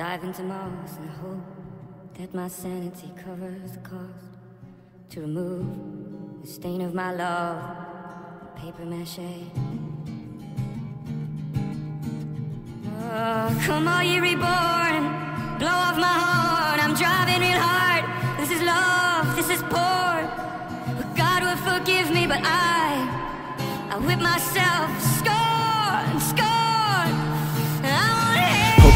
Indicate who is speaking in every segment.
Speaker 1: Dive into Mars and hope that my sanity covers the cost to remove the stain of my love, paper mache. Oh, come all ye reborn, blow off my horn. I'm driving real hard. This is love, this is poor. But God will forgive me, but I, I whip myself scorn, scorn.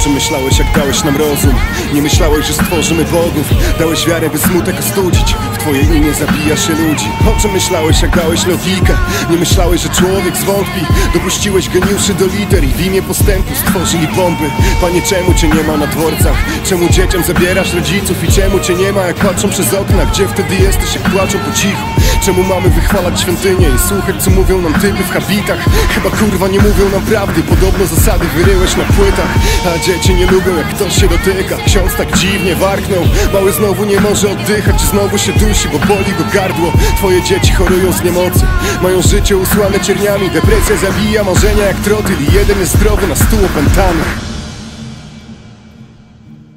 Speaker 2: Czym myślałeś jak dałeś nam rozum? Nie myślałeś, że stworzymy bogów Dałeś wiarę, by smutek ostudzić W twoje imię zabija się ludzi O czym myślałeś jak dałeś logikę? Nie myślałeś, że człowiek zwątpi Dopuściłeś geniuszy do liter I w imię postępu stworzyli bomby Panie, czemu cię nie ma na dworcach? Czemu dzieciom zabierasz rodziców? I czemu cię nie ma jak patrzą przez okna? Gdzie wtedy jesteś jak płaczą po cichu? Czemu mamy wychwalać świątynię i słuchać co mówią nam typy w habitach? Chyba kurwa nie mówią nam prawdy Podobno zasady wyryłeś na płytach. A dzieci nie lubią jak ktoś się dotyka. Ksiądz tak dziwnie warknął. Mały znowu nie może oddychać Znowu się dusi, bo boli go gardło. Twoje dzieci chorują z niemocy. Mają życie usłane cierniami. Depresja zabija marzenia jak trotyl I jeden jest zdrowy na stół opętany.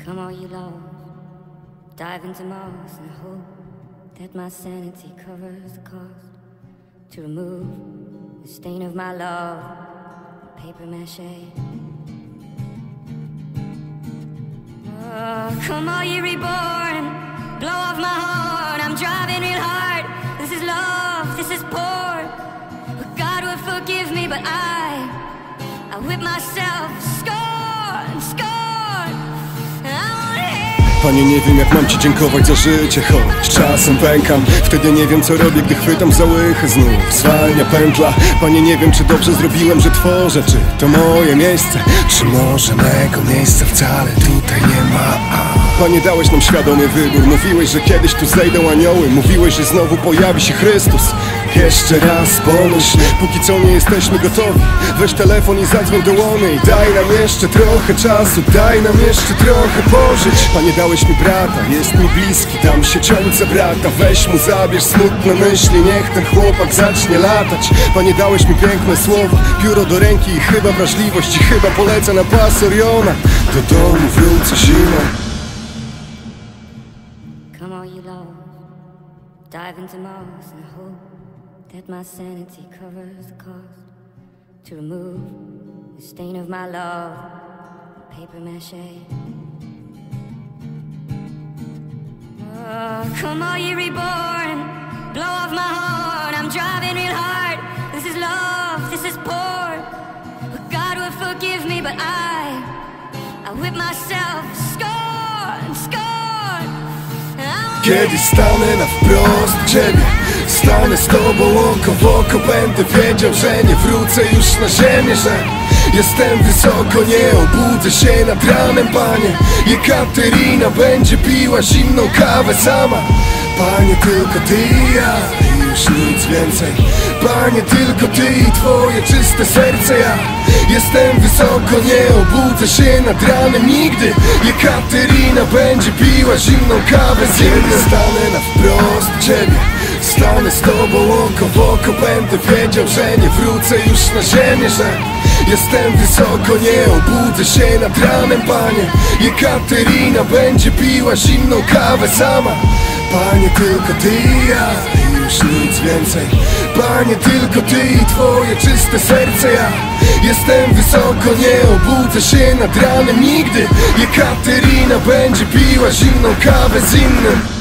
Speaker 1: Come all you lost, dive into Mars and hope that my sanity covers the cost to remove the stain of my love, paper mache. Oh, come all ye reborn, blow off my horn. I'm driving real hard. This is love, this is poor. God will forgive me, but I, I whip myself
Speaker 2: Panie, nie wiem jak mam ci dziękować za życie Choć czasem pękam. Wtedy nie wiem co robię, gdy chwytam za łychy znów. Zwalnia pętla. Panie, nie wiem czy dobrze zrobiłem, że tworzę Czy to moje miejsce Czy może mego miejsca wcale tutaj nie ma. Panie, dałeś nam świadomy wybór. Mówiłeś, że kiedyś tu zejdą anioły. Mówiłeś, że znowu pojawi się Chrystus Jeszcze raz pomyśl Póki co nie jesteśmy gotowi. Weź telefon i zadzwoń do łony I daj nam jeszcze trochę czasu Daj nam jeszcze trochę pożyć. Panie, dałeś mi brata Jest mi bliski, dam się ciąć za brata. Weź mu zabierz smutne myśli Niech ten chłopak zacznie latać. Panie, dałeś mi piękne słowa Pióro do ręki i chyba wrażliwość I chyba polecę na pas Oriona. Do domu wrócę zimą.
Speaker 1: Come all you lost, dive into Mars and hope that my sanity covers the cost to remove the stain of my love, paper mache. Oh, come all ye reborn, blow off my horn. I'm driving real hard. This is love, this is poor. God will forgive me, but I, I whip myself
Speaker 2: Kiedy stanę na wprost ciebie. Stanę z tobą oko w oko. Będę wiedział, że nie wrócę już na ziemię Że jestem wysoko, nie obudzę się nad ranem Panie, Jekaterina będzie piła zimną kawę sama. Panie, tylko ty i ja nic więcej. Panie, tylko ty i twoje czyste serce. Ja Jestem wysoko, nie obudzę się nad ranem nigdy. Jekaterina będzie piła zimną kawę. Z Kiedy stanę na wprost ciebie. Stanę z tobą oko w oko. Będę wiedział, że nie wrócę już na ziemię Że jestem wysoko, nie obudzę się nad ranem Panie, Jekaterina będzie piła zimną kawę sama. Panie, tylko ty i ja i już nic więcej. Panie, tylko ty i twoje czyste serce ja. Jestem wysoko, nie obudzę się nad ranem nigdy. Jekaterina będzie piła zimną kawę z innym